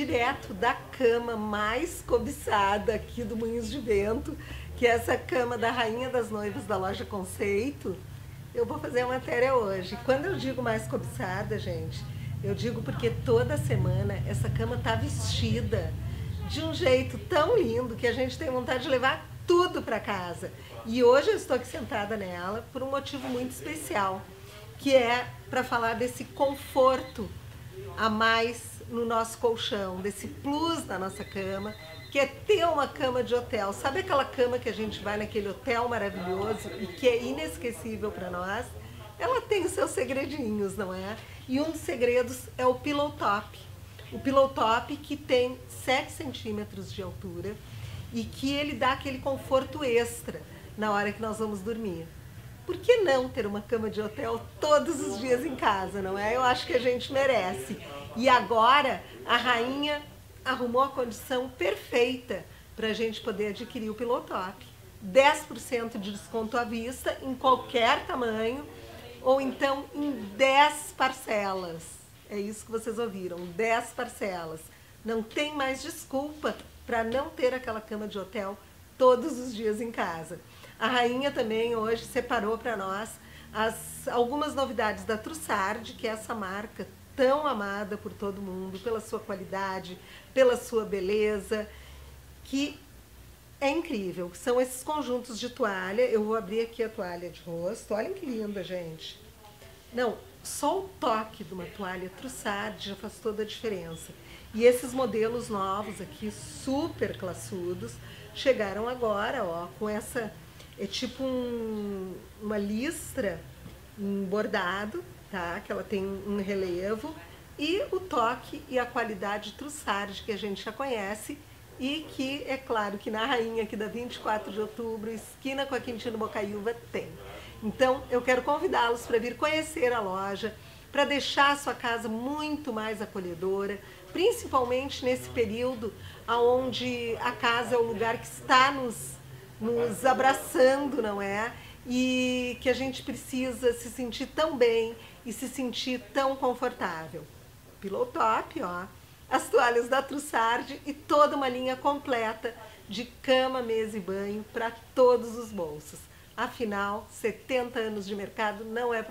direto da cama mais cobiçada aqui do Moinhos de Vento, que é essa cama da Rainha das Noivas da loja Conceito. Eu vou fazer a matéria hoje. Quando eu digo mais cobiçada, gente, eu digo porque toda semana essa cama tá vestida de um jeito tão lindo que a gente tem vontade de levar tudo para casa. E hoje eu estou aqui sentada nela por um motivo muito especial, que é para falar desse conforto a mais no nosso colchão, desse plus na nossa cama, que é ter uma cama de hotel. Sabe aquela cama que a gente vai naquele hotel maravilhoso e que é inesquecível para nós? Ela tem os seus segredinhos, não é? E um dos segredos é o pillow top. O pillow top que tem 7 centímetros de altura e que ele dá aquele conforto extra na hora que nós vamos dormir. Por que não ter uma cama de hotel todos os dias em casa, não é? Eu acho que a gente merece. E agora a rainha arrumou a condição perfeita para a gente poder adquirir o Pilotop. 10% de desconto à vista em qualquer tamanho ou então em 10 parcelas. É isso que vocês ouviram, 10 parcelas. Não tem mais desculpa para não ter aquela cama de hotel todos os dias em casa. A rainha também hoje separou para nós as, algumas novidades da Trussard, que é essa marca tão amada por todo mundo, pela sua qualidade, pela sua beleza, que é incrível. São esses conjuntos de toalha. Eu vou abrir aqui a toalha de rosto. Olhem que linda, gente. Não, só o toque de uma toalha Trussard já faz toda a diferença. E esses modelos novos aqui, super classudos, chegaram agora, ó, com essa é tipo um, uma listra, um bordado, tá? Que ela tem um relevo e o toque e a qualidade Trussard que a gente já conhece e que é claro que na Rainha aqui da 24 de outubro, esquina com a Quintino Bocaiúva, tem. Então eu quero convidá-los para vir conhecer a loja, para deixar a sua casa muito mais acolhedora, principalmente nesse período onde a casa é o lugar que está nos nos abraçando, não é? E que a gente precisa se sentir tão bem e se sentir tão confortável. Pillow top, ó. As toalhas da Trussard e toda uma linha completa de cama, mesa e banho para todos os bolsos. Afinal, 70 anos de mercado não é para